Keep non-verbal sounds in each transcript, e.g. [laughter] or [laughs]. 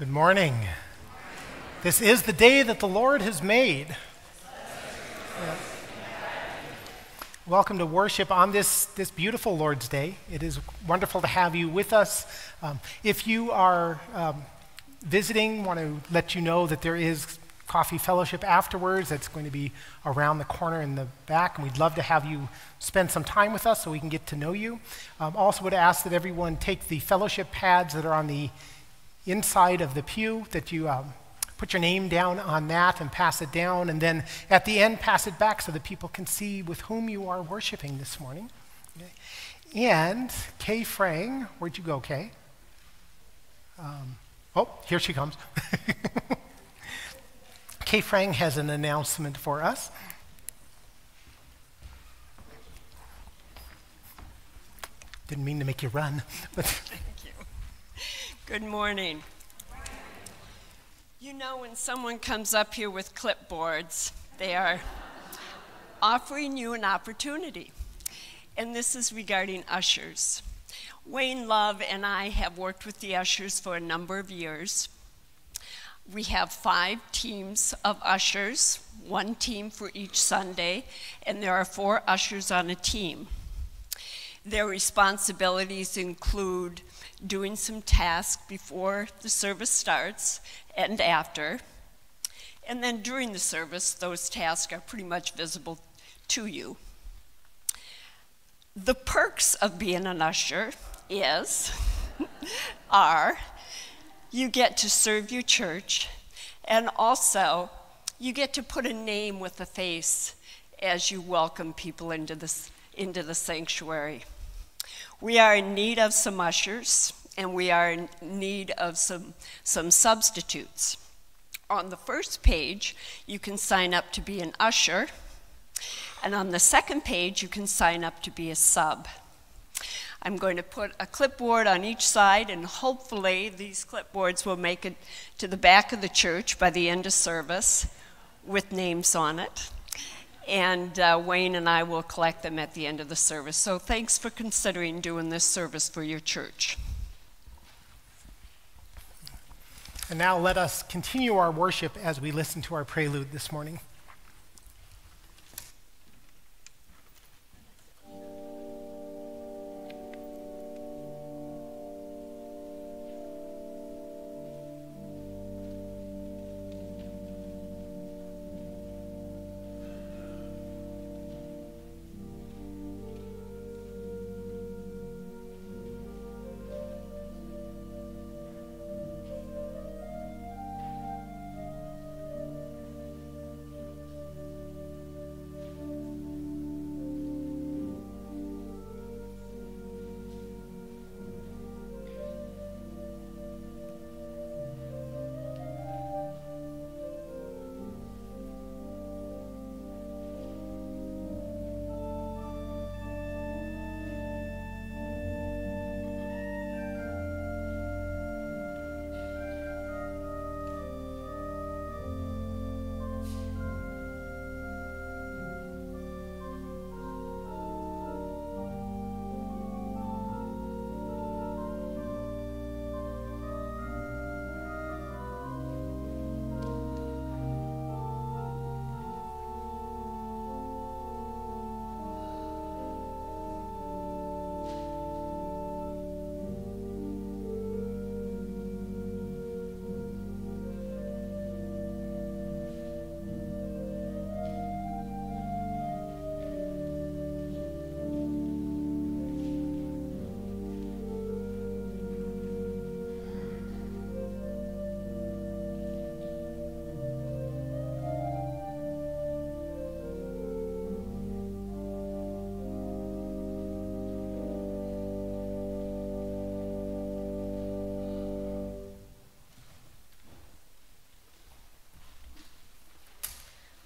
Good morning. This is the day that the Lord has made. Yeah. Welcome to worship on this, this beautiful Lord's Day. It is wonderful to have you with us. Um, if you are um, visiting, want to let you know that there is coffee fellowship afterwards. That's going to be around the corner in the back, and we'd love to have you spend some time with us so we can get to know you. Um, also, would ask that everyone take the fellowship pads that are on the inside of the pew, that you um, put your name down on that and pass it down, and then at the end, pass it back so that people can see with whom you are worshiping this morning. Okay. And Kay Frang, where'd you go, Kay? Um, oh, here she comes. [laughs] Kay Frang has an announcement for us. Didn't mean to make you run, [laughs] but. Good morning. You know, when someone comes up here with clipboards, they are offering you an opportunity. And this is regarding ushers. Wayne Love and I have worked with the ushers for a number of years. We have five teams of ushers, one team for each Sunday, and there are four ushers on a team. Their responsibilities include doing some tasks before the service starts and after. And then during the service, those tasks are pretty much visible to you. The perks of being an usher is, [laughs] are, you get to serve your church, and also you get to put a name with a face as you welcome people into, this, into the sanctuary. We are in need of some ushers, and we are in need of some, some substitutes. On the first page, you can sign up to be an usher, and on the second page, you can sign up to be a sub. I'm going to put a clipboard on each side, and hopefully, these clipboards will make it to the back of the church by the end of service with names on it. And uh, Wayne and I will collect them at the end of the service. So, thanks for considering doing this service for your church. And now let us continue our worship as we listen to our prelude this morning.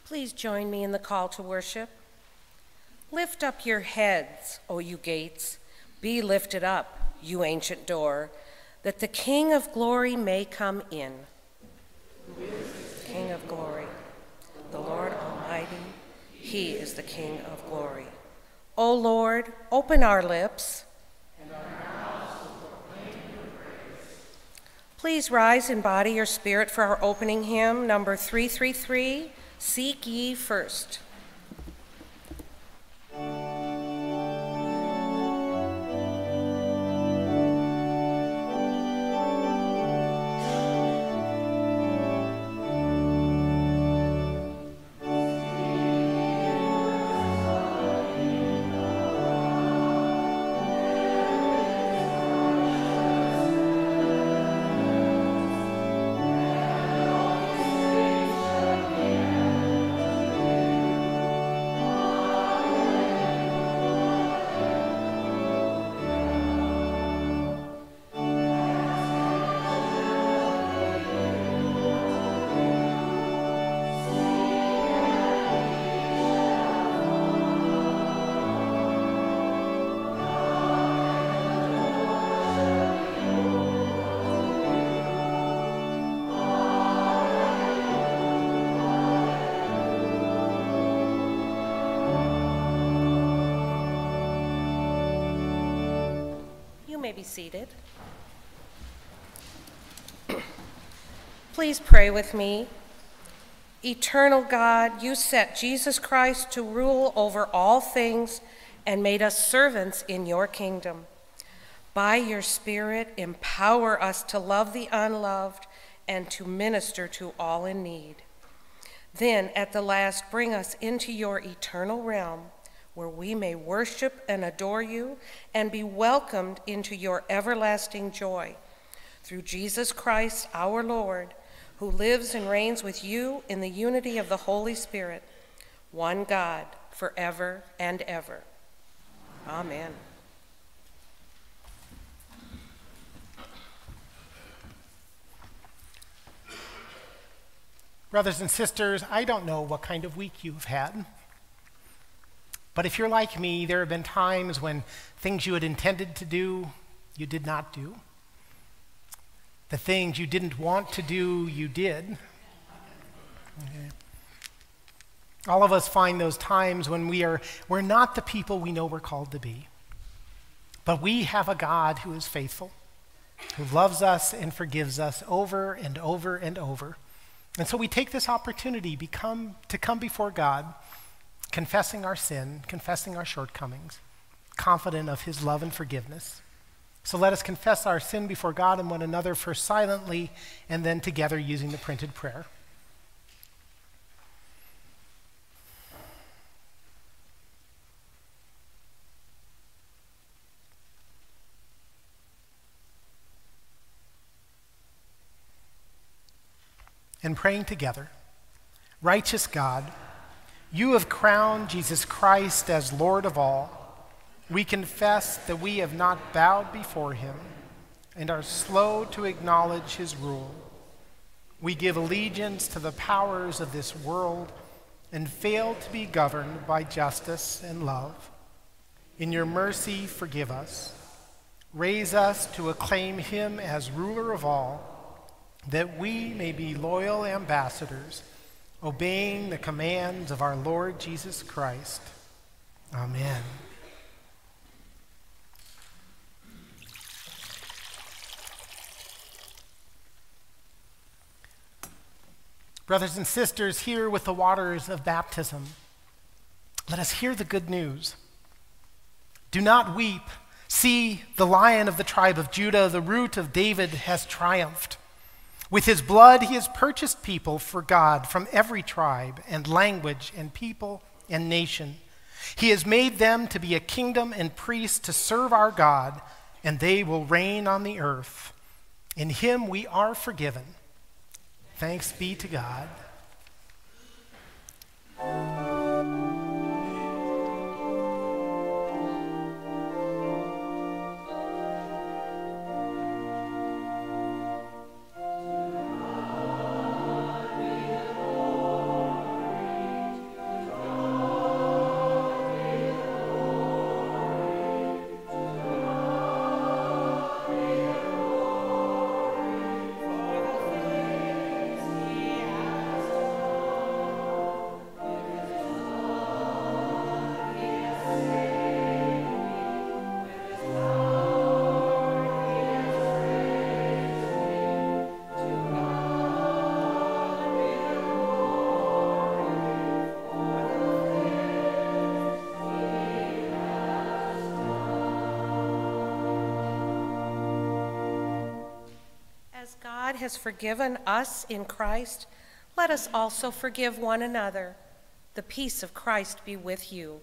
Please join me in the call to worship. Lift up your heads, O you gates. Be lifted up, you ancient door, that the King of glory may come in. King of glory, the Lord Almighty, He is the King of glory. O Lord, open our lips. Please rise in body or spirit for our opening hymn, number 333 Seek Ye First. May be seated. Please pray with me. Eternal God, you set Jesus Christ to rule over all things and made us servants in your kingdom. By your Spirit, empower us to love the unloved and to minister to all in need. Then, at the last, bring us into your eternal realm where we may worship and adore you and be welcomed into your everlasting joy. Through Jesus Christ our Lord, who lives and reigns with you in the unity of the Holy Spirit, one God, forever and ever. Amen. Brothers and sisters, I don't know what kind of week you've had. But if you're like me, there have been times when things you had intended to do, you did not do. The things you didn't want to do, you did. Okay. All of us find those times when we are we're not the people we know we're called to be. But we have a God who is faithful, who loves us and forgives us over and over and over. And so we take this opportunity become, to come before God, confessing our sin, confessing our shortcomings, confident of his love and forgiveness. So let us confess our sin before God and one another, first silently and then together using the printed prayer. And praying together, righteous God, you have crowned Jesus Christ as Lord of all. We confess that we have not bowed before him and are slow to acknowledge his rule. We give allegiance to the powers of this world and fail to be governed by justice and love. In your mercy, forgive us. Raise us to acclaim him as ruler of all that we may be loyal ambassadors, obeying the commands of our Lord Jesus Christ. Amen. Brothers and sisters, here with the waters of baptism, let us hear the good news. Do not weep. See, the lion of the tribe of Judah, the root of David, has triumphed. With his blood, he has purchased people for God from every tribe and language and people and nation. He has made them to be a kingdom and priests to serve our God, and they will reign on the earth. In him we are forgiven. Thanks be to God. Has forgiven us in Christ, let us also forgive one another. The peace of Christ be with you.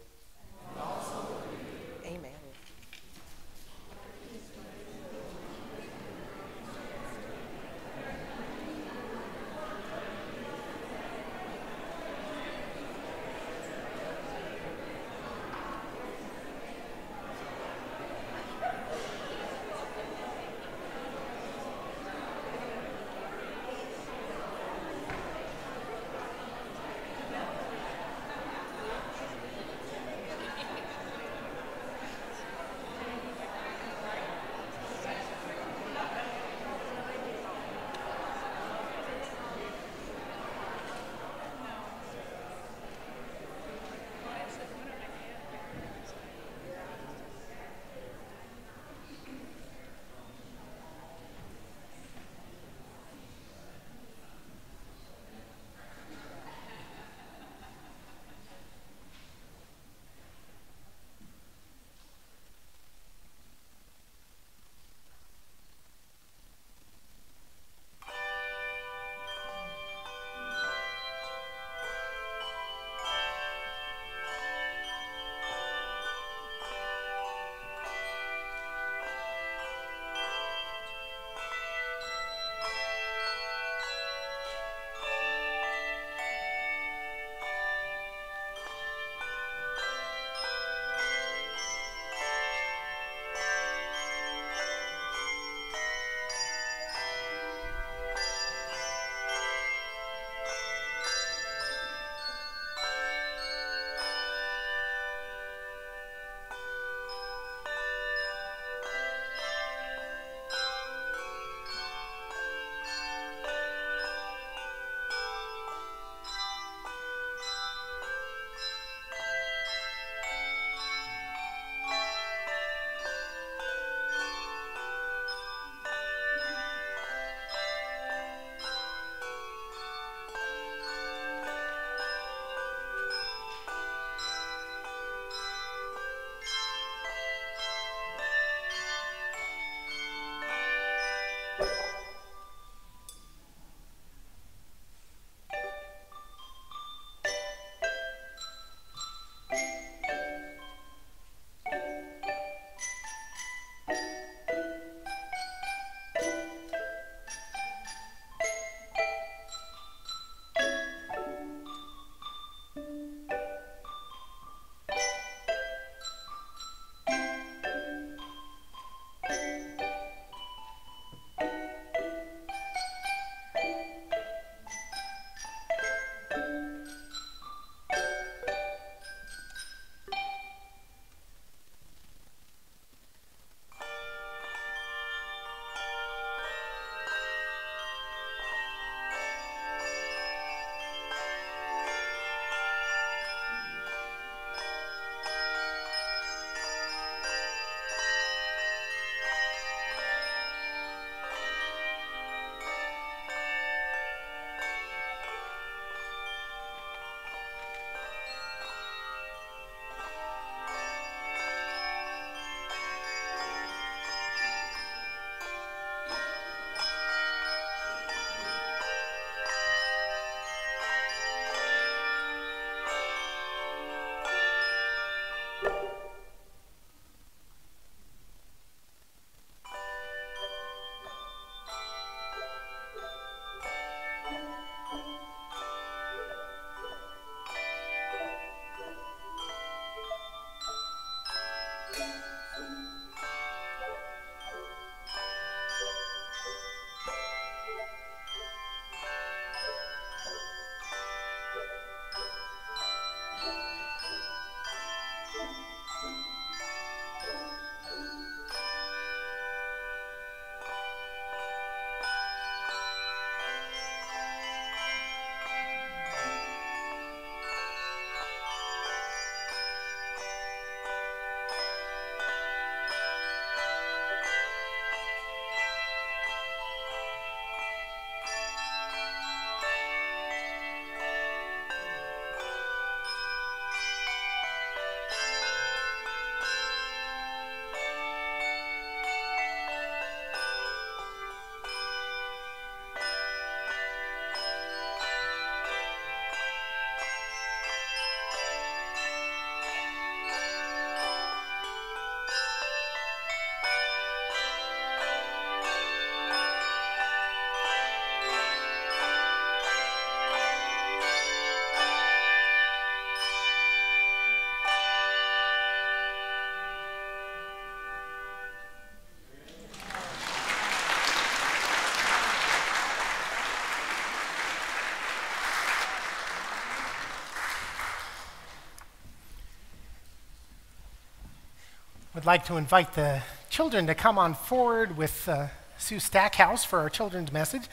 Would like to invite the children to come on forward with uh, Sue Stackhouse for our children's message.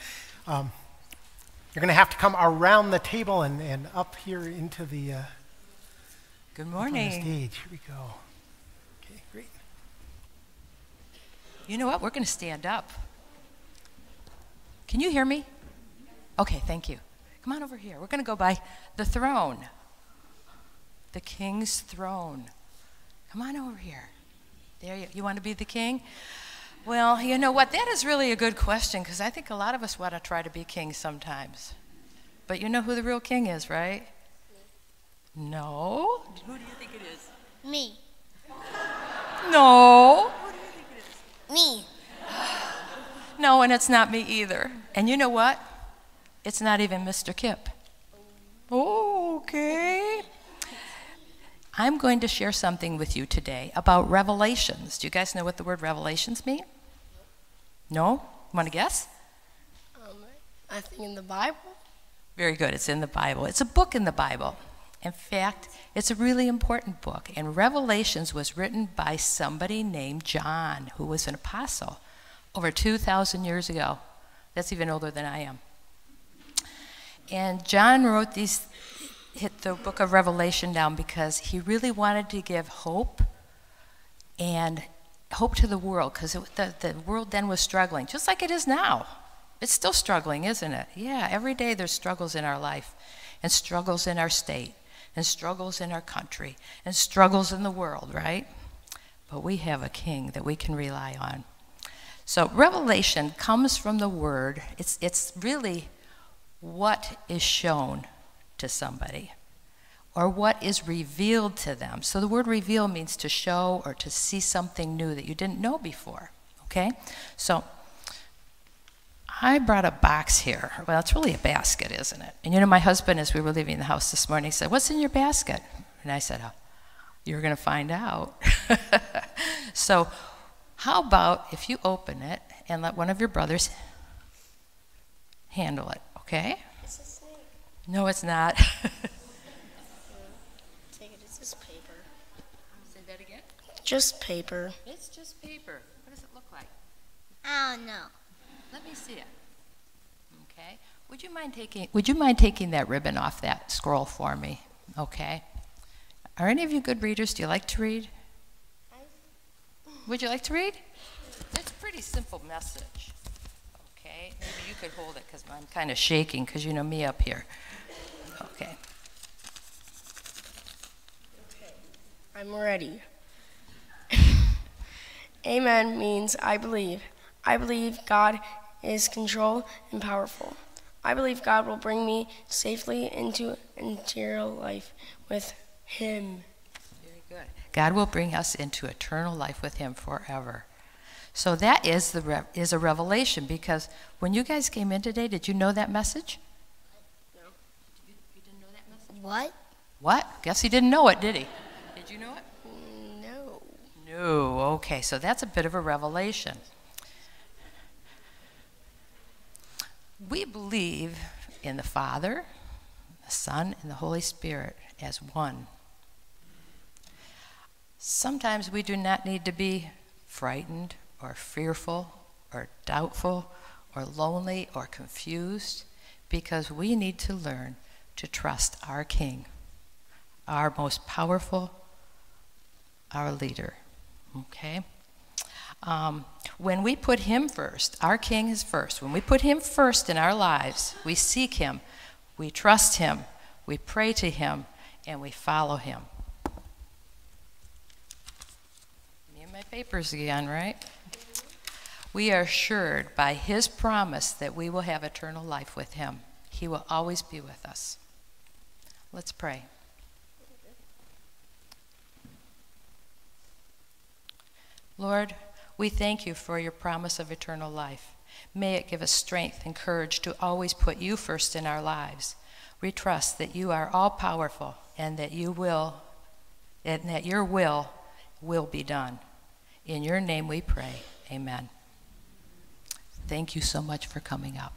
Um, you're going to have to come around the table and, and up here into the, uh, Good morning. stage. Here we go. Okay, great. You know what? We're going to stand up. Can you hear me? Okay, thank you. Come on over here. We're going to go by the throne, the king's throne. Come on over here. There you, you want to be the king? Well, you know what? That is really a good question because I think a lot of us want to try to be king sometimes. But you know who the real king is, right? No. Who do you think it is? Me. No. Who do you think it is? Me. [sighs] No, and it's not me either. And you know what? It's not even Mr. Kip. Oh. Okay. I'm going to share something with you today about revelations. Do you guys know what the word revelations mean? No? Want to guess? Um, I think in the Bible. Very good. It's in the Bible. It's a book in the Bible. In fact, it's a really important book. And Revelations was written by somebody named John, who was an apostle over 2,000 years ago. That's even older than I am. And John wrote these, hit the book of Revelation down because he really wanted to give hope and hope to the world because the, the world then was struggling, just like it is now. It's still struggling, isn't it? Yeah, every day there's struggles in our life, and struggles in our state, and struggles in our country, and struggles in the world, right? But we have a king that we can rely on. So, revelation comes from the word, it's, it's really what is shown to somebody or what is revealed to them. So the word reveal means to show or to see something new that you didn't know before. Okay? So I brought a box here. Well, it's really a basket, isn't it? And you know, my husband, as we were leaving the house this morning, he said, What's in your basket? And I said, oh, You're going to find out. [laughs] so, how about if you open it and let one of your brothers handle it, okay? It's a snake. No, it's not. [laughs] Take it. It's just paper. Say that again. Just paper. It's just paper. What does it look like? I don't know. Let me see it. Okay. Would you mind taking Would you mind taking that ribbon off that scroll for me? Okay. Are any of you good readers? Do you like to read? Would you like to read? It's a pretty simple message. Okay. Maybe you could hold it because I'm kind of shaking because you know me up here. Okay. Okay, I'm ready. [laughs] Amen means I believe. I believe God is control and powerful. I believe God will bring me safely into eternal life with Him. Very good. God will bring us into eternal life with Him forever. So that is the re- is a revelation because when you guys came in today, did you know that message? No. You, you didn't know that message? What? What? Guess he didn't know it, did he? Did you know it? No. No. Okay, so that's a bit of a revelation. We believe in the Father, the Son, and the Holy Spirit as one. Sometimes we do not need to be frightened or fearful or doubtful or lonely or confused because we need to learn to trust our King, our most powerful, our leader. Okay? Um, when we put Him first, our King is first. When we put Him first in our lives, we seek Him, we trust Him, we pray to Him, and we follow Him. Me and my papers again, right? We are assured by His promise that we will have eternal life with Him. He will always be with us. Let's pray. Lord, we thank you for your promise of eternal life. May it give us strength and courage to always put you first in our lives. We trust that you are all powerful and that you will, and that your will will be done. In your name we pray. Amen. Thank you so much for coming up.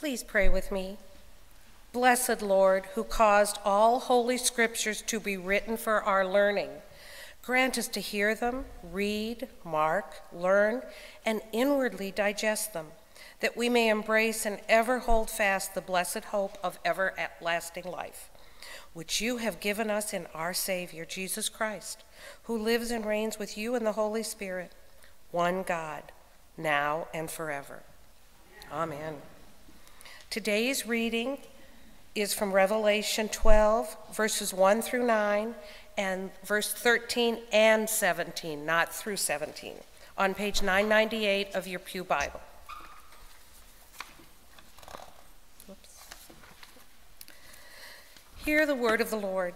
Please pray with me. Blessed Lord, who caused all holy scriptures to be written for our learning, grant us to hear them, read, mark, learn, and inwardly digest them, that we may embrace and ever hold fast the blessed hope of everlasting life, which you have given us in our Savior, Jesus Christ, who lives and reigns with you in the Holy Spirit, one God, now and forever. Amen. Today's reading is from Revelation 12, verses 1 through 9, and verse 13 and 17, not through 17, on page 998 of your Pew Bible. Hear the word of the Lord.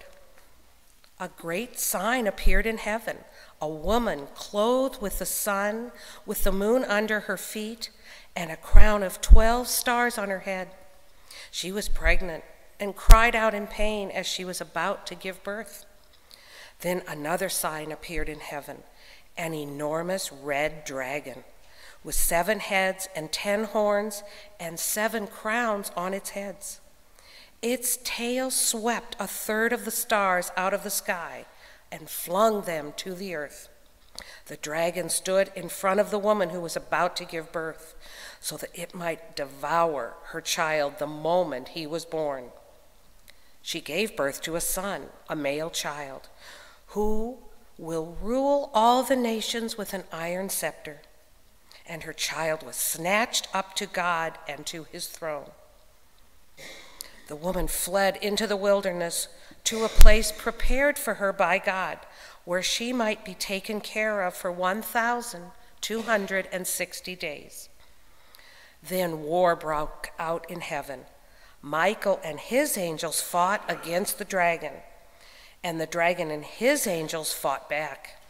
A great sign appeared in heaven a woman clothed with the sun, with the moon under her feet and a crown of 12 stars on her head. She was pregnant and cried out in pain as she was about to give birth. Then another sign appeared in heaven an enormous red dragon with seven heads and ten horns and seven crowns on its heads. Its tail swept a third of the stars out of the sky and flung them to the earth. The dragon stood in front of the woman who was about to give birth so that it might devour her child the moment he was born. She gave birth to a son, a male child, who will rule all the nations with an iron scepter. And her child was snatched up to God and to his throne. The woman fled into the wilderness to a place prepared for her by God where she might be taken care of for 1,260 days. Then war broke out in heaven. Michael and his angels fought against the dragon, and the dragon and his angels fought back.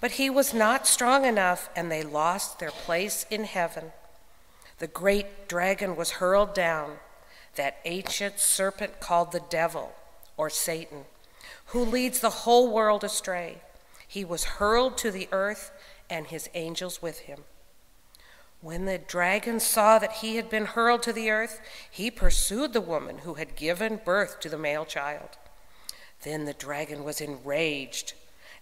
But he was not strong enough, and they lost their place in heaven. The great dragon was hurled down, that ancient serpent called the devil or Satan who leads the whole world astray. He was hurled to the earth, and his angels with him. When the dragon saw that he had been hurled to the earth, he pursued the woman who had given birth to the male child. Then the dragon was enraged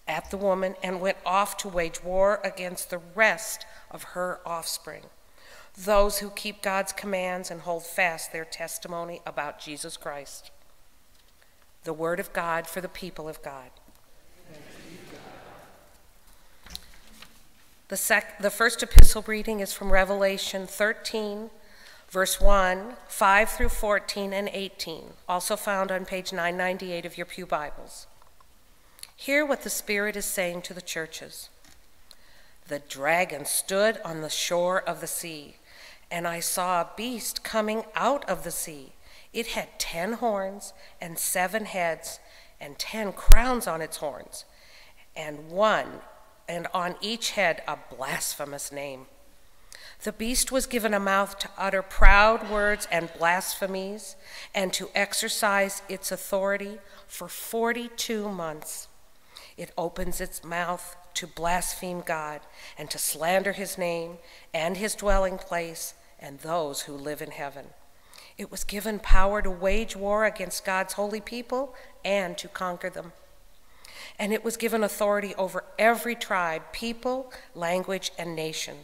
at the woman and went off to wage war against the rest of her offspring, those who keep God's commands and hold fast their testimony about Jesus Christ the word of God for the people of God. The, sec- the first epistle reading is from Revelation 13, verse 1, 5 through 14, and 18, also found on page 998 of your Pew Bibles. Hear what the Spirit is saying to the churches. The dragon stood on the shore of the sea, and I saw a beast coming out of the sea it had ten horns and seven heads and ten crowns on its horns, and one, and on each head a blasphemous name. The beast was given a mouth to utter proud words and blasphemies, and to exercise its authority for 42 months. It opens its mouth to blaspheme God and to slander his name and his dwelling place and those who live in heaven. It was given power to wage war against God's holy people and to conquer them. And it was given authority over every tribe, people, language, and nation.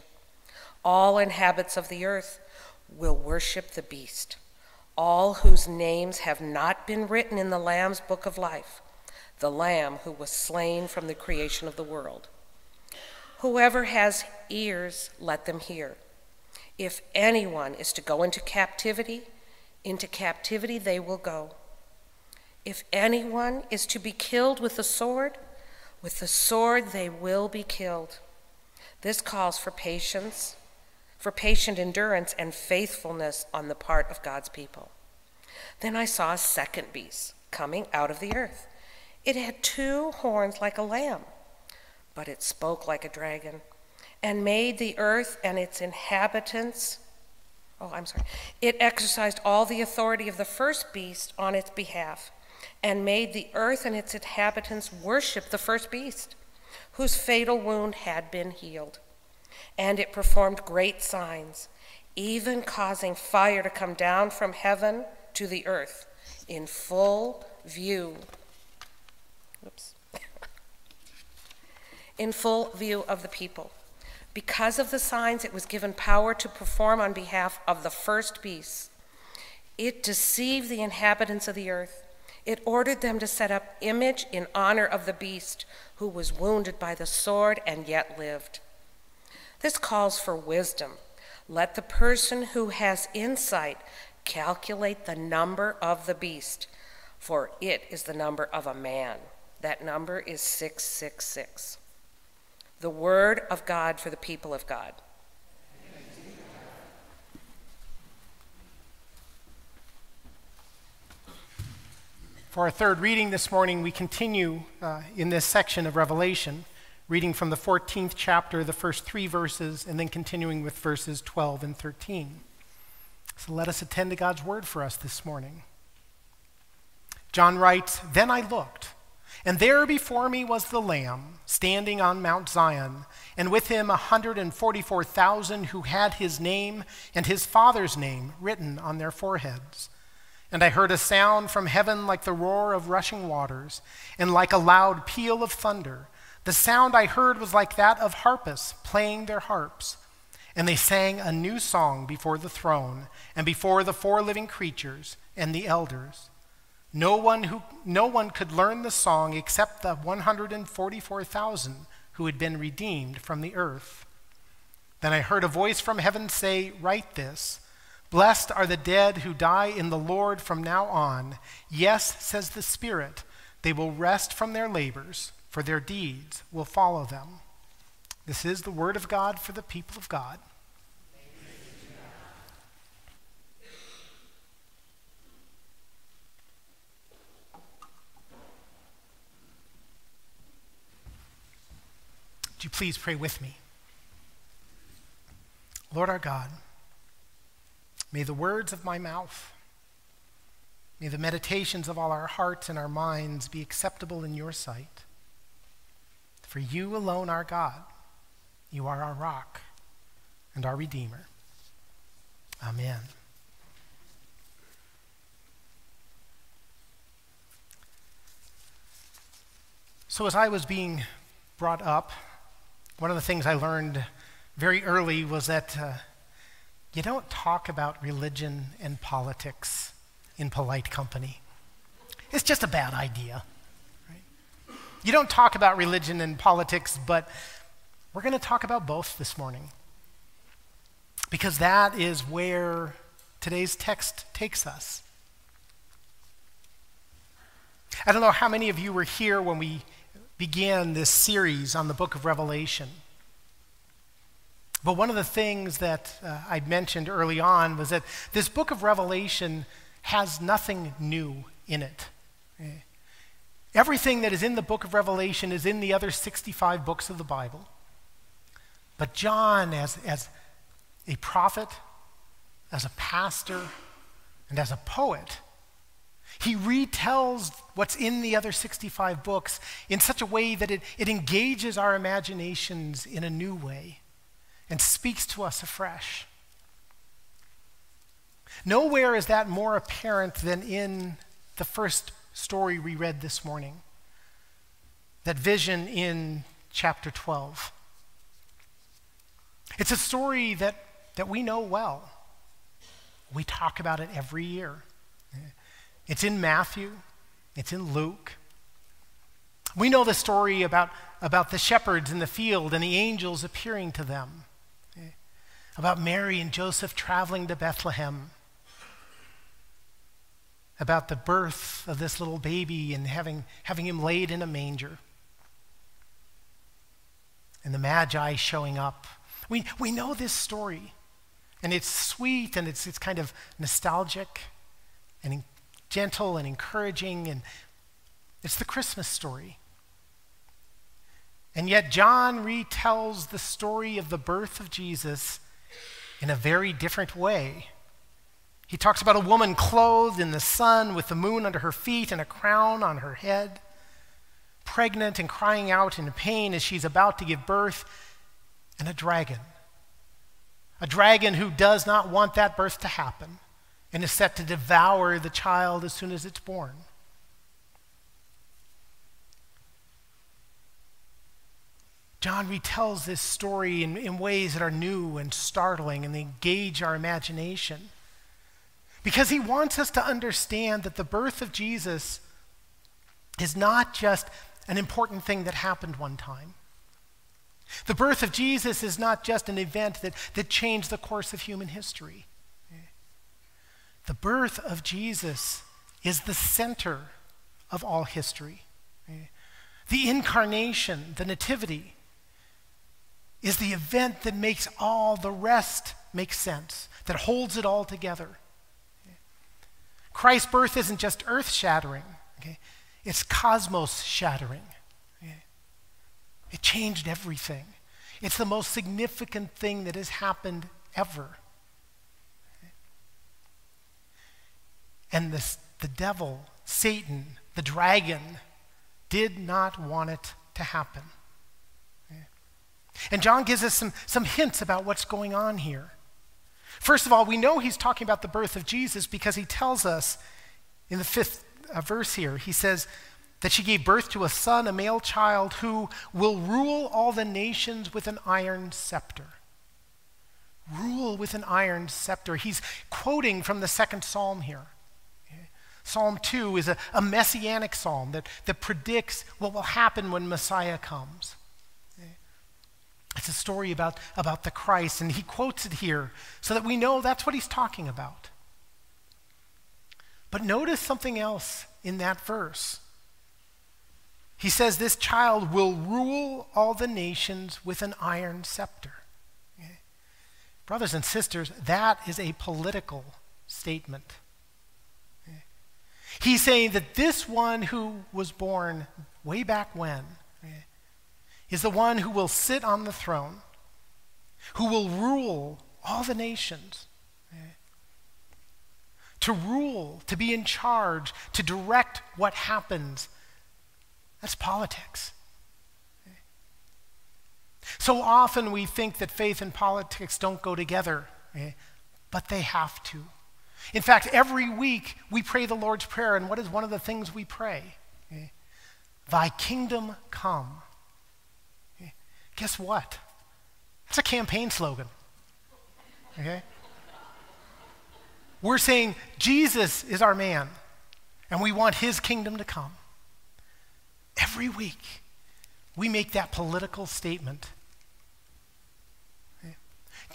All inhabitants of the earth will worship the beast, all whose names have not been written in the Lamb's book of life, the Lamb who was slain from the creation of the world. Whoever has ears, let them hear. If anyone is to go into captivity, into captivity they will go. If anyone is to be killed with the sword, with the sword they will be killed. This calls for patience, for patient endurance and faithfulness on the part of God's people. Then I saw a second beast coming out of the earth. It had two horns like a lamb, but it spoke like a dragon, and made the earth and its inhabitants oh, I'm sorry, it exercised all the authority of the first beast on its behalf and made the earth and its inhabitants worship the first beast, whose fatal wound had been healed. And it performed great signs, even causing fire to come down from heaven to the earth in full view. Oops. [laughs] in full view of the people. Because of the signs, it was given power to perform on behalf of the first beast. It deceived the inhabitants of the earth. It ordered them to set up image in honor of the beast who was wounded by the sword and yet lived. This calls for wisdom. Let the person who has insight calculate the number of the beast, for it is the number of a man. That number is 666. The word of God for the people of God. For our third reading this morning, we continue uh, in this section of Revelation, reading from the 14th chapter, the first three verses, and then continuing with verses 12 and 13. So let us attend to God's word for us this morning. John writes Then I looked, and there before me was the Lamb, standing on Mount Zion, and with him a 144,000 who had his name and his father's name written on their foreheads. And I heard a sound from heaven like the roar of rushing waters, and like a loud peal of thunder. The sound I heard was like that of harpists playing their harps. And they sang a new song before the throne, and before the four living creatures and the elders. No one, who, no one could learn the song except the 144,000 who had been redeemed from the earth. Then I heard a voice from heaven say, Write this. Blessed are the dead who die in the Lord from now on. Yes, says the Spirit, they will rest from their labors, for their deeds will follow them. This is the word of God for the people of God. Please pray with me? Lord our God, May the words of my mouth, may the meditations of all our hearts and our minds be acceptable in your sight. For you alone are God. You are our rock and our Redeemer. Amen. So, as I was being brought up, one of the things I learned very early was that. Uh, you don't talk about religion and politics in polite company. It's just a bad idea. Right? You don't talk about religion and politics, but we're going to talk about both this morning. Because that is where today's text takes us. I don't know how many of you were here when we began this series on the book of Revelation. But one of the things that uh, I mentioned early on was that this book of Revelation has nothing new in it. Everything that is in the book of Revelation is in the other 65 books of the Bible. But John, as, as a prophet, as a pastor, and as a poet, he retells what's in the other 65 books in such a way that it, it engages our imaginations in a new way and speaks to us afresh. Nowhere is that more apparent than in the first story we read this morning that vision in chapter 12. It's a story that, that we know well. We talk about it every year. It's in Matthew, it's in Luke. We know the story about, about the shepherds in the field and the angels appearing to them. About Mary and Joseph traveling to Bethlehem, about the birth of this little baby and having, having him laid in a manger, and the Magi showing up. We, we know this story, and it's sweet and it's, it's kind of nostalgic and gentle and encouraging, and it's the Christmas story. And yet, John retells the story of the birth of Jesus in a very different way. He talks about a woman clothed in the sun with the moon under her feet and a crown on her head, pregnant and crying out in pain as she's about to give birth, and a dragon. A dragon who does not want that birth to happen and is set to devour the child as soon as it's born. John retells this story in, in ways that are new and startling and they engage our imagination. Because he wants us to understand that the birth of Jesus is not just an important thing that happened one time. The birth of Jesus is not just an event that, that changed the course of human history. The birth of Jesus is the center of all history. The incarnation, the nativity, is the event that makes all the rest make sense, that holds it all together. Christ's birth isn't just earth shattering, okay? it's cosmos shattering. It changed everything. It's the most significant thing that has happened ever. And this, the devil, Satan, the dragon, did not want it to happen. And John gives us some, some hints about what's going on here. First of all, we know he's talking about the birth of Jesus because he tells us in the fifth uh, verse here, he says that she gave birth to a son, a male child, who will rule all the nations with an iron scepter. Rule with an iron scepter. He's quoting from the second psalm here. Psalm 2 is a, a messianic psalm that, that predicts what will happen when Messiah comes. It's a story about, about the Christ, and he quotes it here so that we know that's what he's talking about. But notice something else in that verse. He says, This child will rule all the nations with an iron scepter. Brothers and sisters, that is a political statement. He's saying that this one who was born way back when, is the one who will sit on the throne, who will rule all the nations. To rule, to be in charge, to direct what happens. That's politics. So often we think that faith and politics don't go together, but they have to. In fact, every week we pray the Lord's Prayer, and what is one of the things we pray? Eh? Thy kingdom come. Eh? Guess what? It's a campaign slogan. Okay? We're saying Jesus is our man, and we want his kingdom to come. Every week, we make that political statement.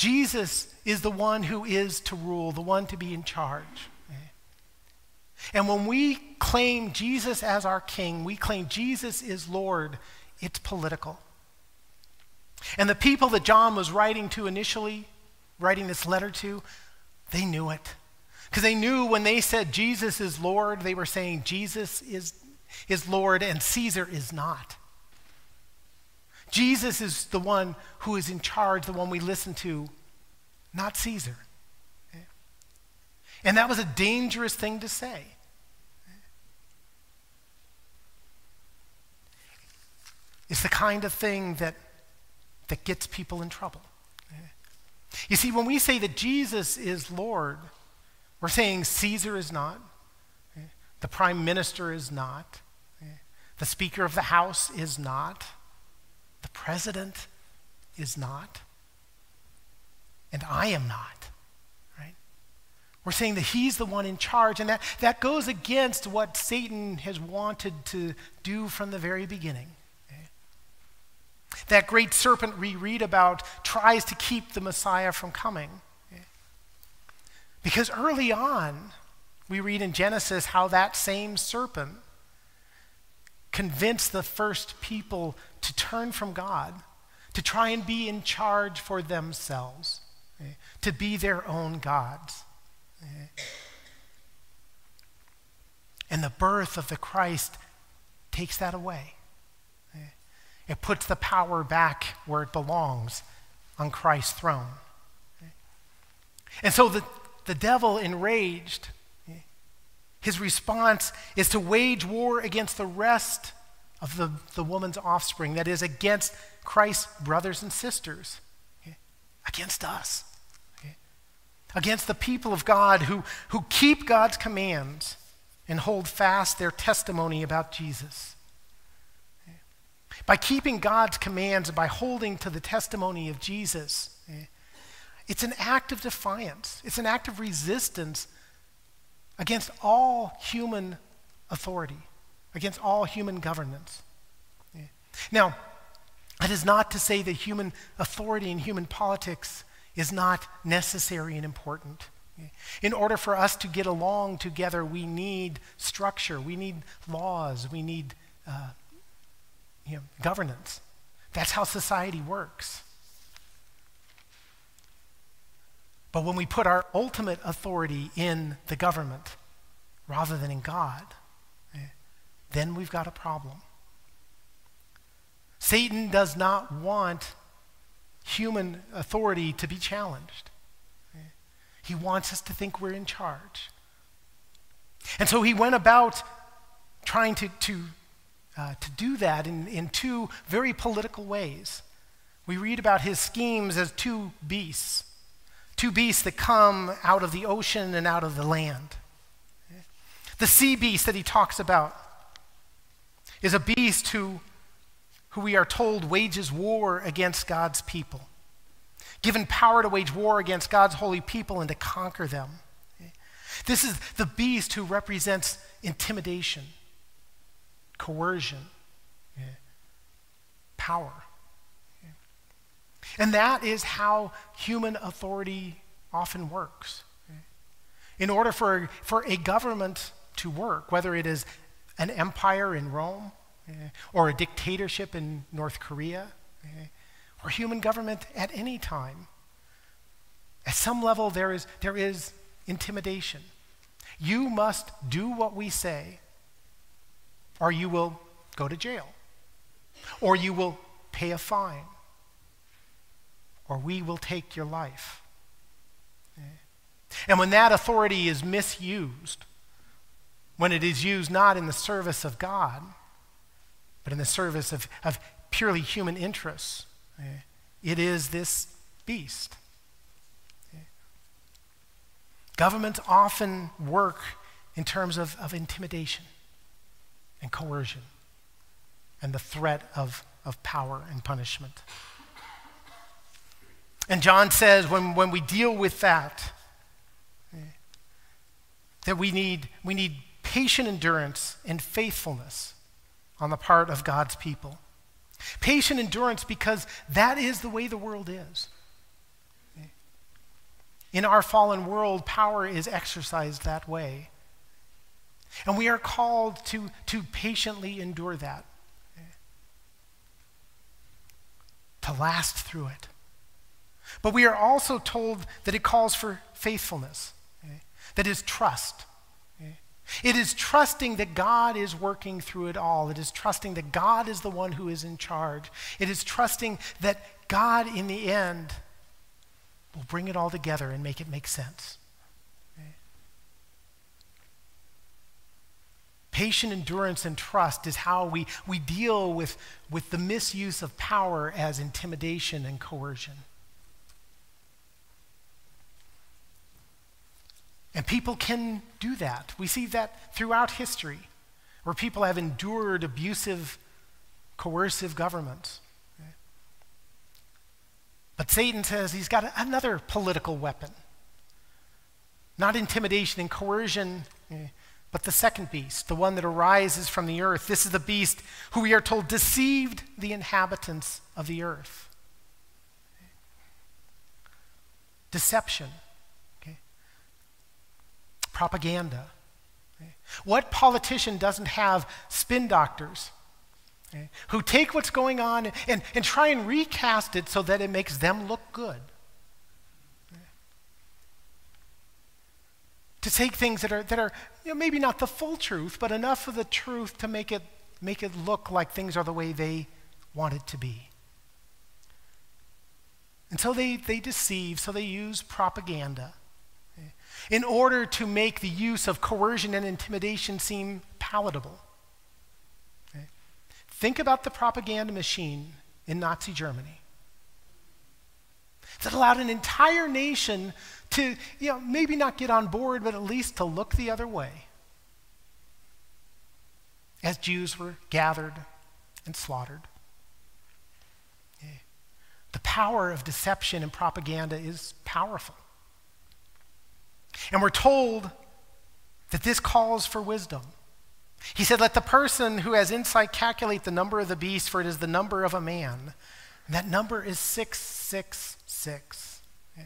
Jesus is the one who is to rule, the one to be in charge. And when we claim Jesus as our king, we claim Jesus is Lord, it's political. And the people that John was writing to initially, writing this letter to, they knew it. Because they knew when they said Jesus is Lord, they were saying Jesus is, is Lord and Caesar is not. Jesus is the one who is in charge, the one we listen to, not Caesar. And that was a dangerous thing to say. It's the kind of thing that that gets people in trouble. You see, when we say that Jesus is Lord, we're saying Caesar is not, the prime minister is not, the speaker of the house is not, the president is not, and I am not. Right? We're saying that he's the one in charge, and that, that goes against what Satan has wanted to do from the very beginning. That great serpent we read about tries to keep the Messiah from coming. Because early on, we read in Genesis how that same serpent convinced the first people to turn from God, to try and be in charge for themselves, eh, to be their own gods. Eh. And the birth of the Christ takes that away. Eh. It puts the power back where it belongs on Christ's throne. And so the, the devil, enraged, his response is to wage war against the rest of the, the woman's offspring, that is, against Christ's brothers and sisters, against us. against the people of God who, who keep God's commands and hold fast their testimony about Jesus. By keeping God's commands and by holding to the testimony of Jesus, it's an act of defiance, it's an act of resistance against all human authority, against all human governance. Now, that is not to say that human authority and human politics is not necessary and important. In order for us to get along together, we need structure, we need laws, we need uh, you know, governance. That's how society works. But when we put our ultimate authority in the government rather than in God, then we've got a problem. Satan does not want human authority to be challenged. He wants us to think we're in charge. And so he went about trying to, to, uh, to do that in, in two very political ways. We read about his schemes as two beasts, two beasts that come out of the ocean and out of the land. The sea beast that he talks about is a beast who who we are told wages war against God's people, given power to wage war against God's holy people and to conquer them. This is the beast who represents intimidation, coercion, power. And that is how human authority often works. In order for, for a government to work, whether it is an empire in Rome eh, or a dictatorship in North Korea, eh, or human government at any time. At some level, there is, there is intimidation. You must do what we say, or you will go to jail, or you will pay a fine, or we will take your life. Eh. And when that authority is misused, when it is used not in the service of God, but in the service of, of purely human interests. It is this beast. Governments often work in terms of, of intimidation and coercion and the threat of, of power and punishment. And John says when, when we deal with that, that we need, we need patient endurance and faithfulness on the part of God's people. Patient endurance because that is the way the world is. In our fallen world, power is exercised that way. And we are called to, to patiently endure that, to last through it. But we are also told that it calls for faithfulness, that is, trust. It is trusting that God is working through it all. It is trusting that God is the one who is in charge. It is trusting that God, in the end, will bring it all together and make it make sense. Patient endurance and trust is how we, we deal with, with the misuse of power as intimidation and coercion. And people can do that. We see that throughout history, where people have endured abusive, coercive governments. But Satan says he's got another political weapon. Not intimidation and coercion, but the second beast, the one that arises from the earth. This is the beast who we are told deceived the inhabitants of the earth. Deception propaganda. What politician doesn't have spin doctors eh, who take what's going on and, and try and recast it so that it makes them look good? To take things that are, that are you know, maybe not the full truth, but enough of the truth to make it, make it look like things are the way they want it to be. And so they, they deceive, so they use propaganda in order to make the use of coercion and intimidation seem palatable. Okay? Think about the propaganda machine in Nazi Germany that allowed an entire nation to, you know, maybe not get on board, but at least to look the other way as Jews were gathered and slaughtered. The power of deception and propaganda is powerful. And we're told that this calls for wisdom. He said, Let the person who has insight calculate the number of the beast, for it is the number of a man. And that number is 666. Yeah.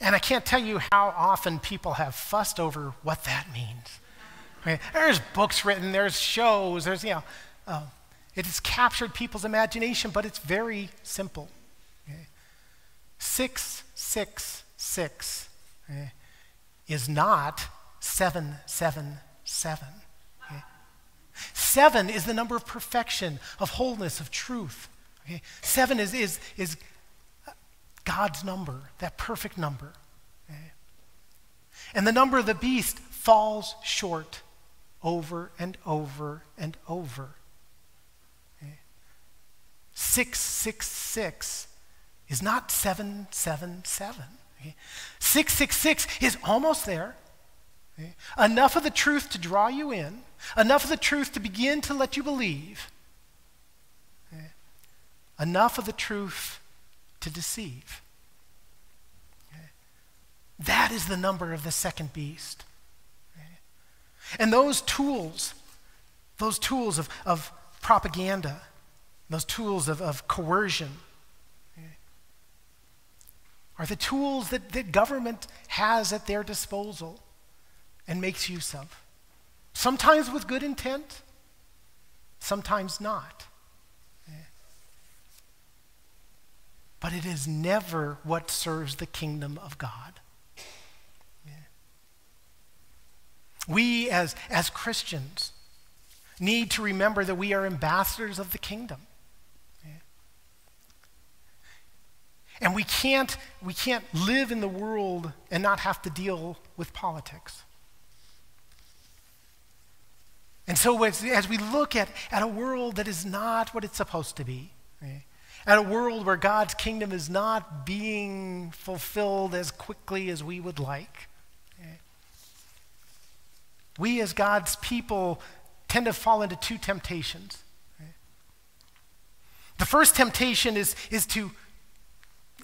And I can't tell you how often people have fussed over what that means. There's books written, there's shows, there's, you know, uh, it has captured people's imagination, but it's very simple. Okay? 666 is not 777. Okay? Seven is the number of perfection, of wholeness, of truth. Okay? Seven is, is, is God's number, that perfect number. Okay? And the number of the beast falls short over and over and over. Okay? 666 is not 777. Okay? 666 is almost there. Enough of the truth to draw you in, enough of the truth to begin to let you believe, enough of the truth to deceive. That is the number of the second beast. And those tools, those tools of, of propaganda, those tools of, of coercion, are the tools that, that government has at their disposal and makes use of. Sometimes with good intent, sometimes not. But it is never what serves the kingdom of God. We, as, as Christians, need to remember that we are ambassadors of the kingdom. And we can't, we can't live in the world and not have to deal with politics. And so, as, as we look at, at a world that is not what it's supposed to be, right? at a world where God's kingdom is not being fulfilled as quickly as we would like, right? we as God's people tend to fall into two temptations. Right? The first temptation is, is to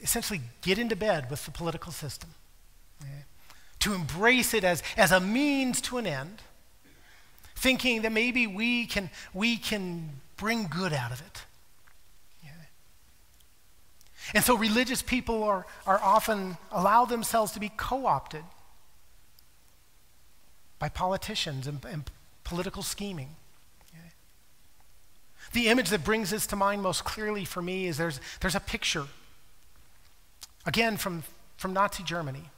essentially get into bed with the political system, to embrace it as, as a means to an end thinking that maybe we can, we can bring good out of it. And so religious people are, are often allow themselves to be co-opted by politicians and, and political scheming. The image that brings this to mind most clearly for me is there's, there's a picture, again from, from Nazi Germany.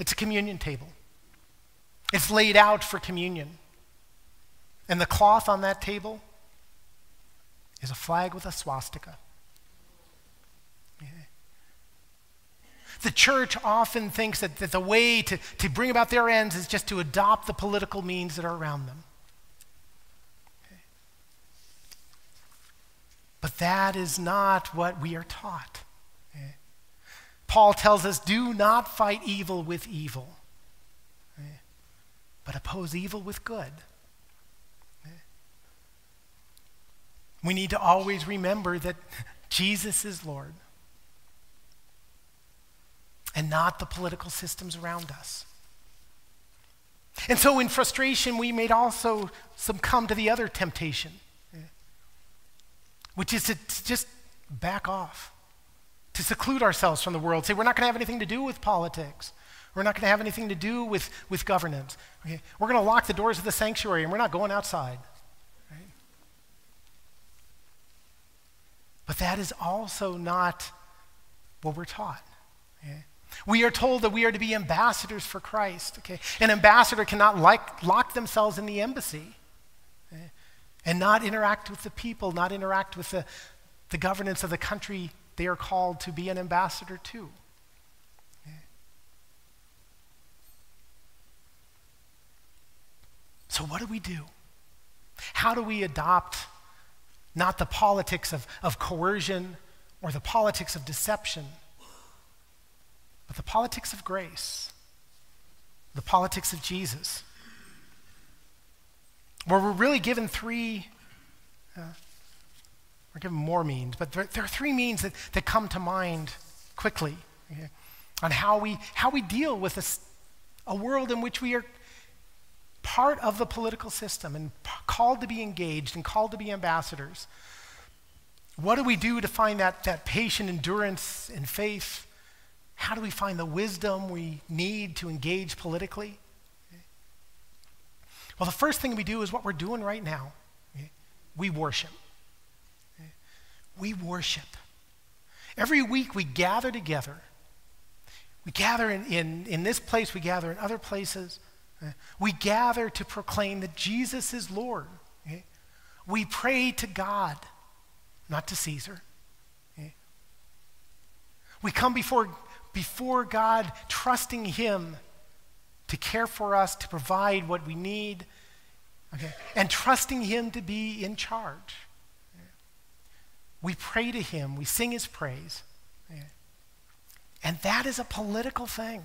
It's a communion table. It's laid out for communion. And the cloth on that table is a flag with a swastika. The church often thinks that, that the way to, to bring about their ends is just to adopt the political means that are around them. But that is not what we are taught. Paul tells us do not fight evil with evil, but oppose evil with good. We need to always remember that Jesus is Lord and not the political systems around us. And so, in frustration, we may also succumb to the other temptation, which is to just back off, to seclude ourselves from the world, say, we're not going to have anything to do with politics. We're not going to have anything to do with, with governance. Okay? We're going to lock the doors of the sanctuary and we're not going outside. But that is also not what we're taught. Okay? We are told that we are to be ambassadors for Christ. Okay? An ambassador cannot like, lock themselves in the embassy okay? and not interact with the people, not interact with the, the governance of the country they are called to be an ambassador too. So, what do we do? How do we adopt not the politics of, of coercion or the politics of deception, but the politics of grace, the politics of Jesus, where we're really given three, uh, we're given more means, but there, there, are three means that, that come to mind quickly okay, on how we, how we deal with this, a world in which we are part of the political system and called to be engaged and called to be ambassadors. What do we do to find that, that patient endurance and faith? How do we find the wisdom we need to engage politically? Well, the first thing we do is what we're doing right now we worship. We worship. Every week we gather together. We gather in, in, in this place, we gather in other places. We gather to proclaim that Jesus is Lord. We pray to God, not to Caesar. We come before, before God trusting Him to care for us, to provide what we need, okay? and trusting Him to be in charge. We pray to Him, we sing His praise. And that is a political thing.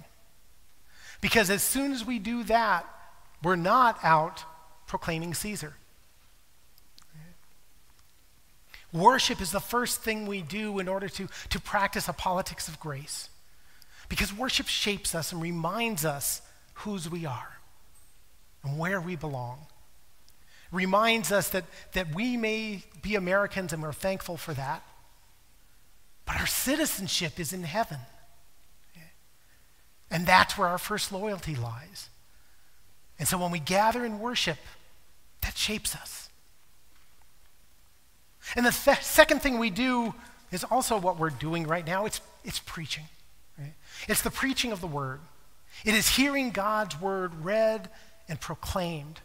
Because as soon as we do that, we're not out proclaiming Caesar. Worship is the first thing we do in order to, to practice a politics of grace. Because worship shapes us and reminds us whose we are and where we belong. Reminds us that, that we may be Americans and we're thankful for that, but our citizenship is in heaven. And that's where our first loyalty lies. And so when we gather in worship, that shapes us. And the th- second thing we do is also what we're doing right now it's, it's preaching. Right? It's the preaching of the word, it is hearing God's word read and proclaimed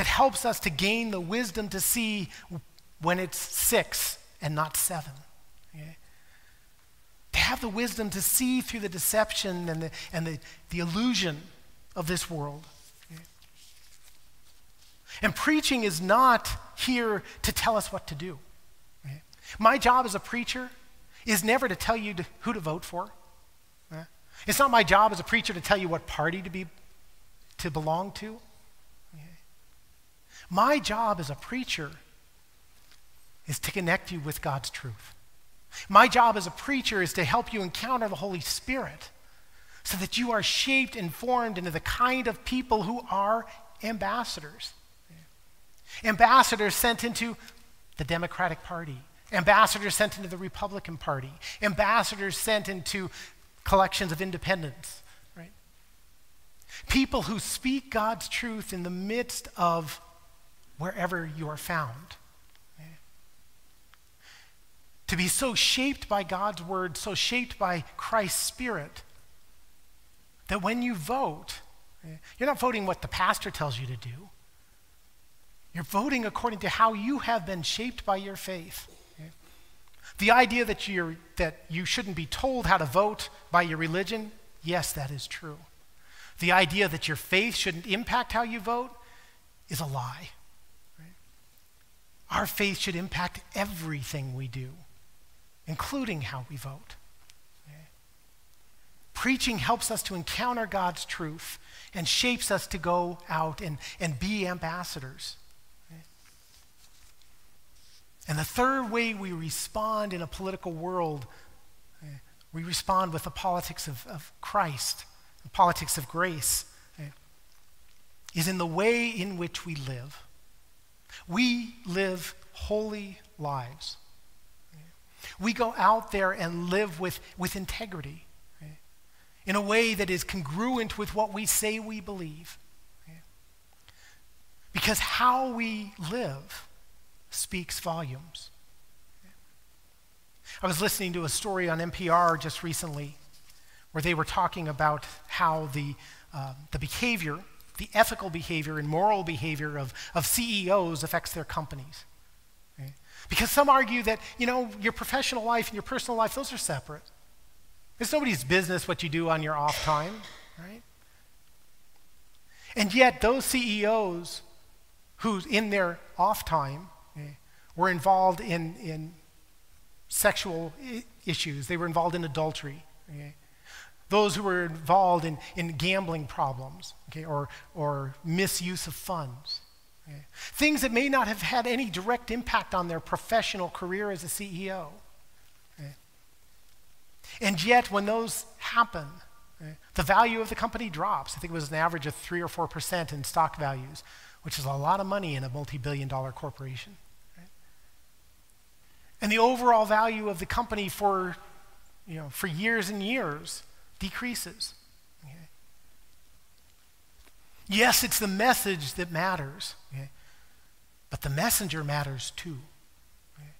that helps us to gain the wisdom to see when it's six and not seven. Okay? to have the wisdom to see through the deception and the, and the, the illusion of this world. And preaching is not here to tell us what to do. My job as a preacher is never to tell you to, who to vote for. It's not my job as a preacher to tell you what party to, be, to belong to. My job as a preacher is to connect you with God's truth. My job as a preacher is to help you encounter the Holy Spirit so that you are shaped and formed into the kind of people who are ambassadors. Ambassadors sent into the Democratic Party, ambassadors sent into the Republican Party, ambassadors sent into collections of independents, right? People who speak God's truth in the midst of wherever you are found to be so shaped by God's word, so shaped by Christ's spirit, that when you vote, you're not voting what the pastor tells you to do. You're voting according to how you have been shaped by your faith. The idea that, you're, that you shouldn't be told how to vote by your religion, yes, that is true. The idea that your faith shouldn't impact how you vote is a lie. Our faith should impact everything we do including how we vote. Preaching helps us to encounter God's truth and shapes us to go out and, and be ambassadors. And the third way we respond in a political world, we respond with the politics of, of Christ, the politics of grace, is in the way in which we live. We live holy lives. We go out there and live with, with integrity right? in a way that is congruent with what we say we believe. Right? Because how we live speaks volumes. I was listening to a story on NPR just recently where they were talking about how the, uh, the behavior, the ethical behavior and moral behavior of, of CEOs affects their companies. Because some argue that, you know, your professional life and your personal life, those are separate. It's nobody's business what you do on your off time, right? And yet, those CEOs who, in their off time, okay, were involved in, in sexual issues, they were involved in adultery, okay, those who were involved in, in gambling problems okay, or, or misuse of funds. Okay. Things that may not have had any direct impact on their professional career as a CEO. Okay. And yet, when those happen, the value of the company drops. I think it was an average of 3 or 4% in stock values, which is a lot of money in a multi billion dollar corporation. And the overall value of the company for, you know, for years and years decreases. Okay? Yes, it's the message that matters, okay? but the messenger matters too. Okay?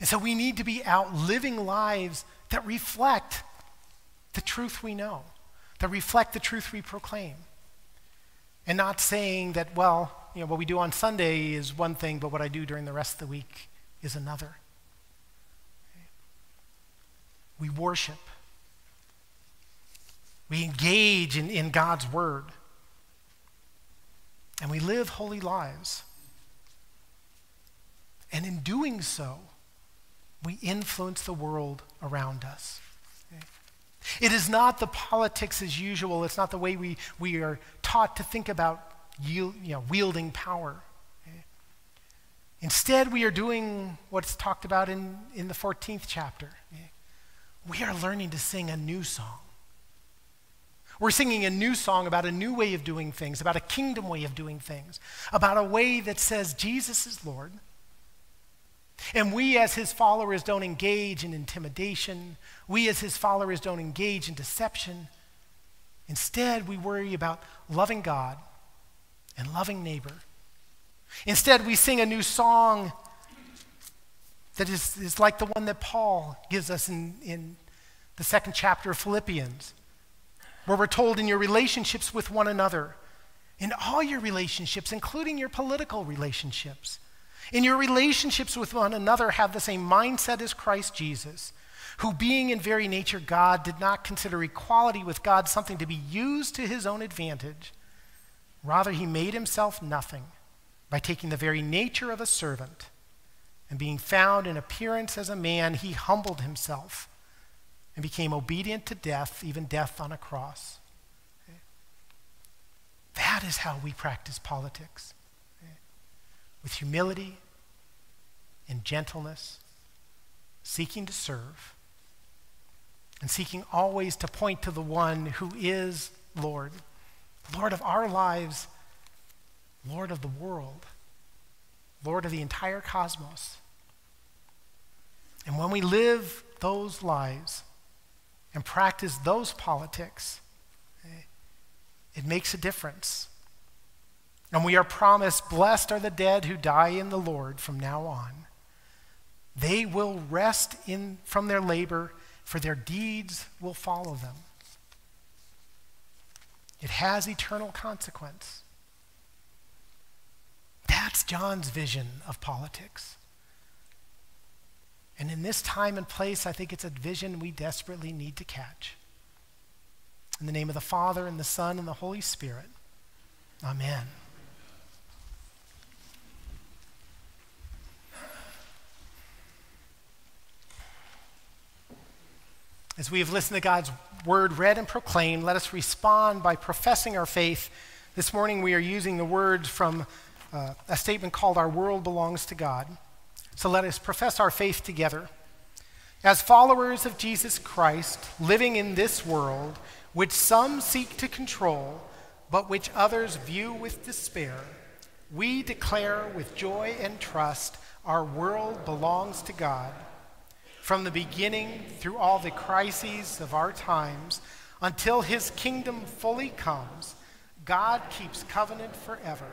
And so we need to be out living lives that reflect the truth we know, that reflect the truth we proclaim. And not saying that, well, you know, what we do on Sunday is one thing, but what I do during the rest of the week is another. We worship. We engage in, in God's word. And we live holy lives. And in doing so, we influence the world around us. It is not the politics as usual. It's not the way we, we are taught to think about yield, you know, wielding power. Okay? Instead, we are doing what's talked about in, in the 14th chapter. Okay? We are learning to sing a new song. We're singing a new song about a new way of doing things, about a kingdom way of doing things, about a way that says Jesus is Lord. And we, as his followers, don't engage in intimidation. We, as his followers, don't engage in deception. Instead, we worry about loving God and loving neighbor. Instead, we sing a new song that is, is like the one that Paul gives us in, in the second chapter of Philippians, where we're told in your relationships with one another, in all your relationships, including your political relationships, in your relationships with one another, have the same mindset as Christ Jesus, who, being in very nature God, did not consider equality with God something to be used to his own advantage. Rather, he made himself nothing by taking the very nature of a servant. And being found in appearance as a man, he humbled himself and became obedient to death, even death on a cross. That is how we practice politics with humility and gentleness, seeking to serve, and seeking always to point to the one who is Lord, Lord of our lives, Lord of the world, Lord of the entire cosmos. And when we live those lives and practice those politics, eh, it makes a difference and we are promised, Blessed are the dead who die in the Lord from now on. They will rest in, from their labor, for their deeds will follow them. It has eternal consequence. That's John's vision of politics. And in this time and place, I think it's a vision we desperately need to catch. In the name of the Father, and the Son, and the Holy Spirit. Amen. As we have listened to God's word read and proclaimed, let us respond by professing our faith. This morning we are using the words from uh, a statement called Our World Belongs to God. So let us profess our faith together. As followers of Jesus Christ, living in this world, which some seek to control, but which others view with despair, we declare with joy and trust our world belongs to God from the beginning through all the crises of our times until his kingdom fully comes, God keeps covenant forever.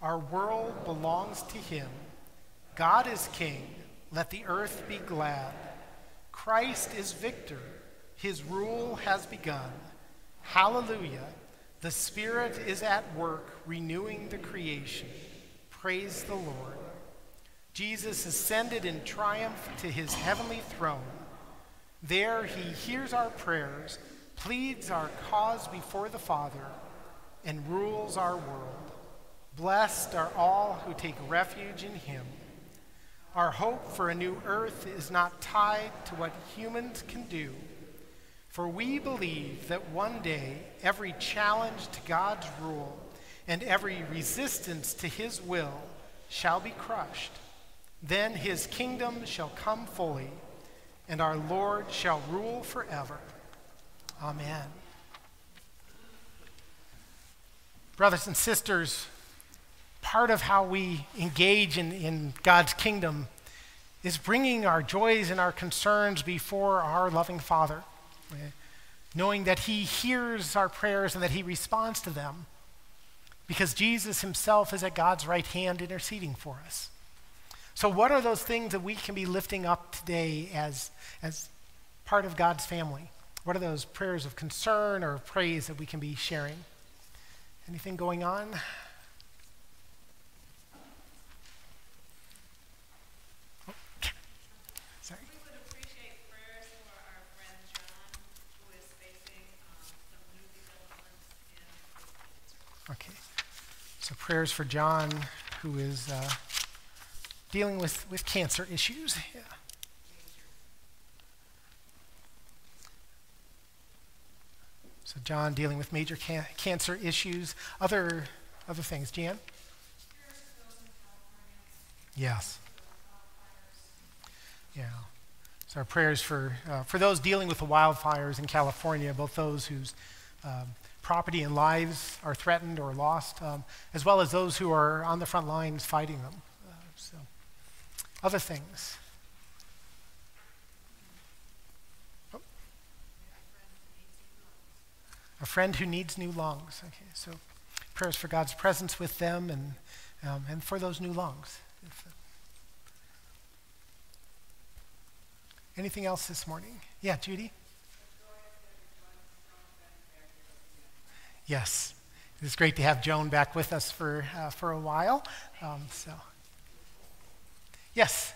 Our world belongs to him. God is king. Let the earth be glad. Christ is victor. His rule has begun. Hallelujah. The Spirit is at work renewing the creation. Praise the Lord. Jesus ascended in triumph to his heavenly throne. There he hears our prayers, pleads our cause before the Father, and rules our world. Blessed are all who take refuge in him. Our hope for a new earth is not tied to what humans can do. For we believe that one day every challenge to God's rule and every resistance to his will shall be crushed. Then his kingdom shall come fully, and our Lord shall rule forever. Amen. Brothers and sisters, part of how we engage in, in God's kingdom is bringing our joys and our concerns before our loving Father, knowing that He hears our prayers and that He responds to them because Jesus Himself is at God's right hand interceding for us. So, what are those things that we can be lifting up today as, as part of God's family? What are those prayers of concern or praise that we can be sharing? Anything going on? Okay. So prayers for John, who is uh, dealing with, with cancer issues. Yeah. So John dealing with major ca- cancer issues. Other other things, Jan? Yes. Yeah. So our prayers for uh, for those dealing with the wildfires in California, both those whose um, property and lives are threatened or lost, um, as well as those who are on the front lines fighting them. Uh, so, other things. A friend who needs new lungs. Okay, so prayers for God's presence with them and, um, and for those new lungs. If, uh, anything else this morning? Yeah, Judy? Yes, it's great to have Joan back with us for, uh, for a while. Um, so, yes.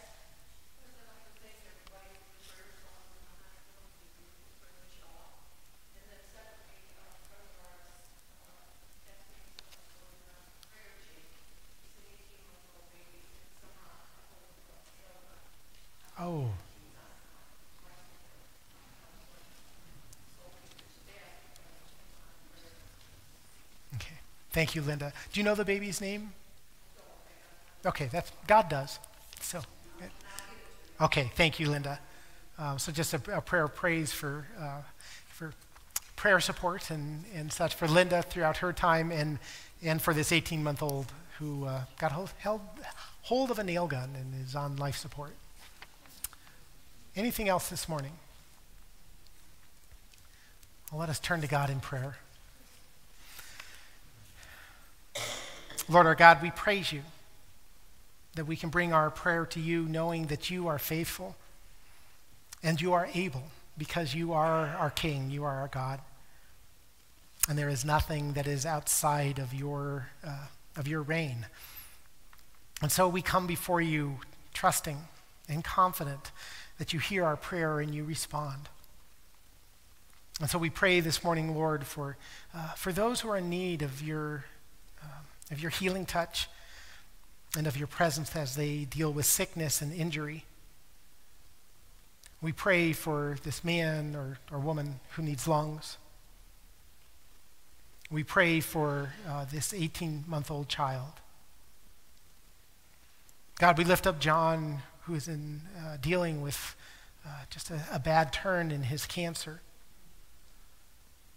Oh. Okay. Thank you, Linda. Do you know the baby's name? Okay, that's God does. So, okay. Thank you, Linda. Um, so, just a, a, prayer of praise for uh, for prayer support and, and such for Linda throughout her time, and and for this 18-month-old who uh, got hold, held hold of a nail gun and is on life support. Anything else this morning? Well, let us turn to God in prayer. Lord our God, we praise you that we can bring our prayer to you knowing that you are faithful and you are able because you are our King, you are our God. And there is nothing that is outside of your, uh, of your reign. And so we come before you trusting and confident that you hear our prayer and you respond. And so we pray this morning, Lord, for, uh, for those who are in need of your of your healing touch, and of your presence as they deal with sickness and injury. We pray for this man or, or woman who needs lungs. We pray for uh, this 18 month old child. God, we lift up John, who is in, uh, dealing with uh, just a, a, bad turn in his cancer.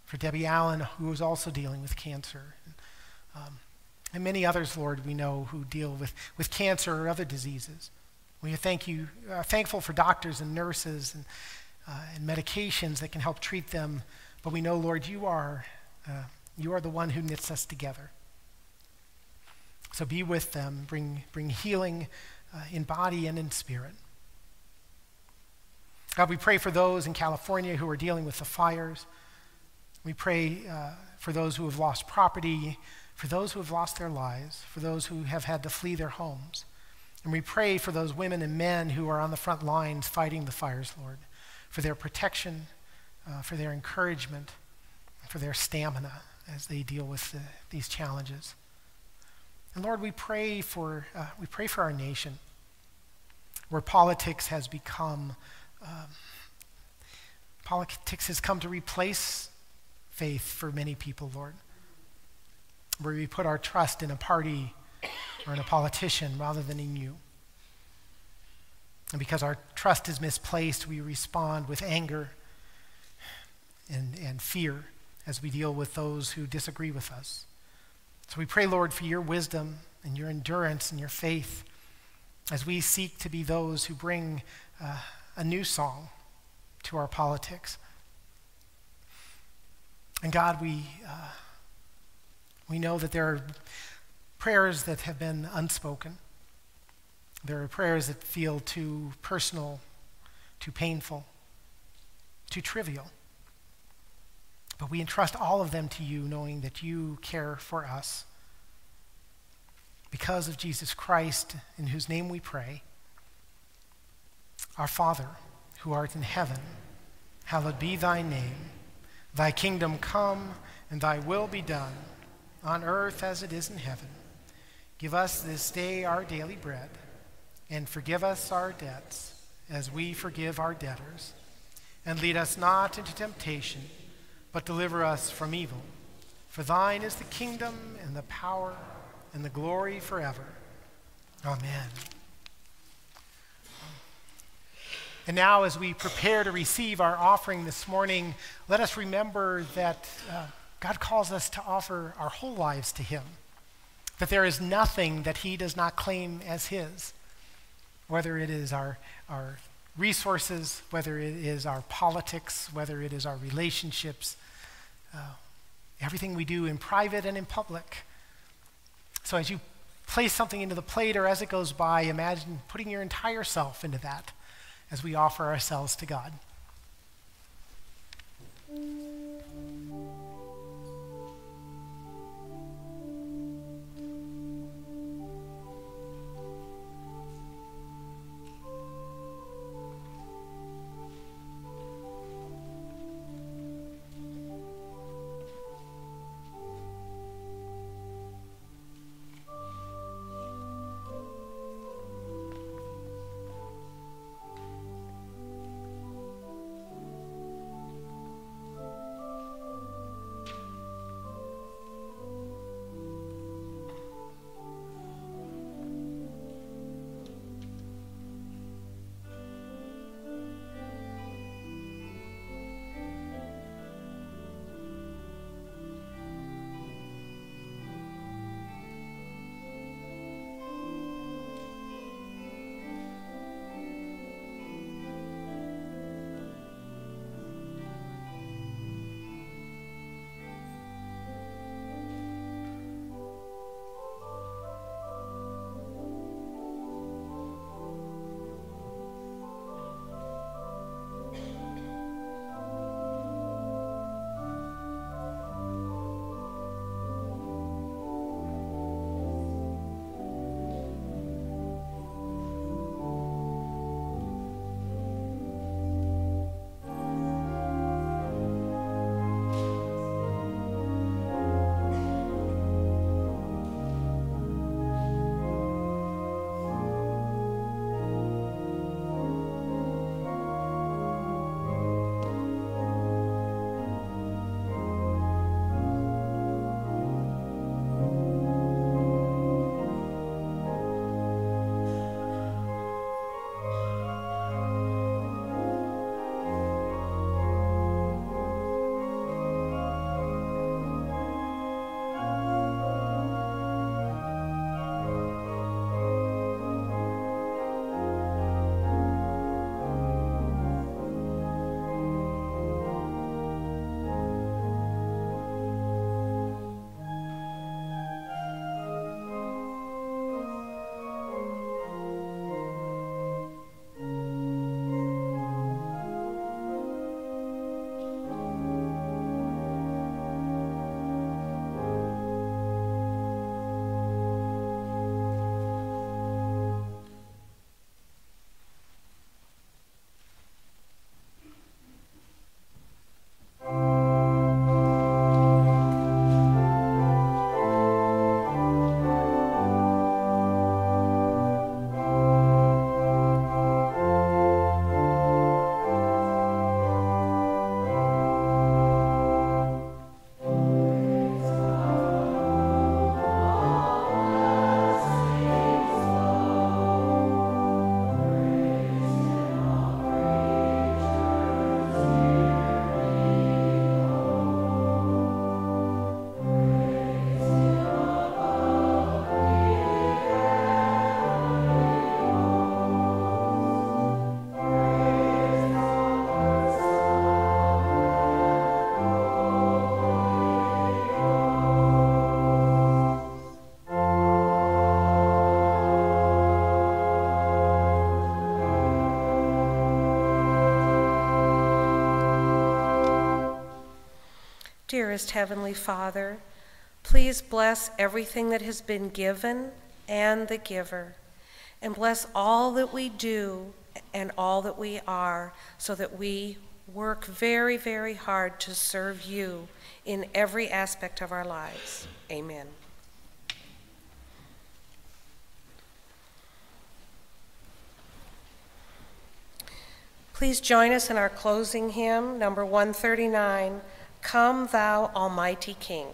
For Debbie Allen, who is also dealing with cancer. Um, and many others, Lord, we know who deal with, with cancer or other diseases. We thank you, uh, thankful for doctors and nurses and, uh, and medications that can help treat them. But we know, Lord, you are, uh, you are the one who knits us together. So be with them, bring, bring healing uh, in body and in spirit. God, we pray for those in California who are dealing with the fires. We pray uh, for those who have lost property, for those who have lost their lives, for those who have had to flee their homes. And we pray for those women and men who are on the front lines fighting the fires, Lord, for their protection, uh, for their encouragement, for their stamina as they deal with the, these challenges. And Lord, we pray for uh, we pray for our nation, where politics has become um, Politics has come to replace faith for many people, Lord, where we put our trust in a party or in a politician rather than in you. And because our trust is misplaced, we respond with anger and, and fear as we deal with those who disagree with us. So we pray, Lord, for your wisdom and your endurance and your faith as we seek to be those who bring uh, a new song to our politics. And God, we, uh, we know that there are prayers that have been unspoken. There are prayers that feel too personal, too painful, too trivial. But we entrust all of them to you, knowing that you care for us. Because of Jesus Christ, in whose name we pray, our Father, who art in heaven, hallowed be thy name. Thy kingdom come, and thy will be done, on earth as it is in heaven. Give us this day our daily bread and forgive us our debts as we forgive our debtors. And lead us not into temptation, but deliver us from evil. For thine is the kingdom and the power and the glory forever. Amen. And now, as we prepare to receive our offering this morning, let us remember that uh, God calls us to offer our whole lives to Him, that there is nothing that He does not claim as His whether it is our, our resources, whether it is our politics, whether it is our relationships, uh, everything we do in private and in public. So as you place something into the plate or as it goes by, imagine putting your entire self into that as we offer ourselves to God. Dearest Heavenly Father, please bless everything that has been given and the giver, and bless all that we do and all that we are, so that we work very, very hard to serve you in every aspect of our lives. Amen. Please join us in our closing hymn, number 139 Come, Thou Almighty King.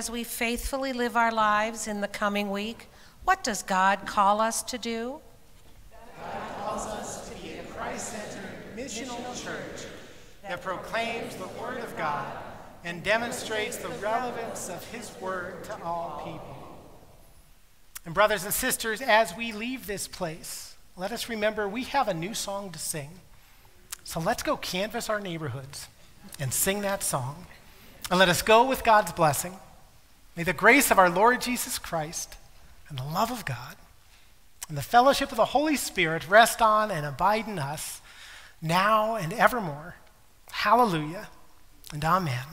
As we faithfully live our lives in the coming week, what does God call us to do? God calls us to be a Christ centered missional church that proclaims the Word of God and demonstrates the relevance of His Word to all people. And, brothers and sisters, as we leave this place, let us remember we have a new song to sing. So let's go canvass our neighborhoods and sing that song. And let us go with God's blessing. May the grace of our Lord Jesus Christ and the love of God and the fellowship of the Holy Spirit rest on and abide in us now and evermore. Hallelujah and amen.